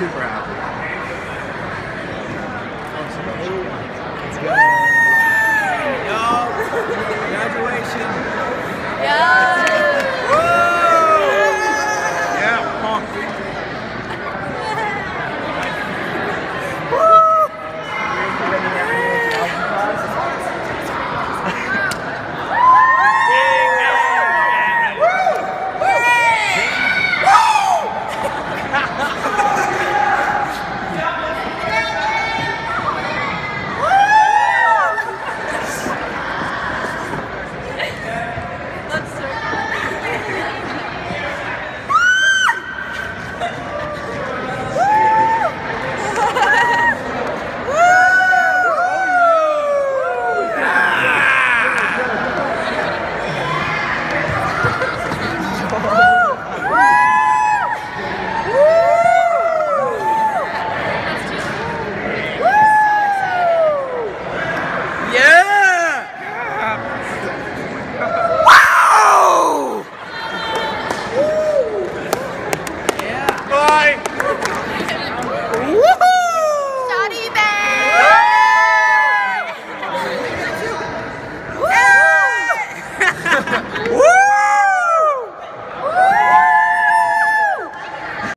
super happy.